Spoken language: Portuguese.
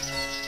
Música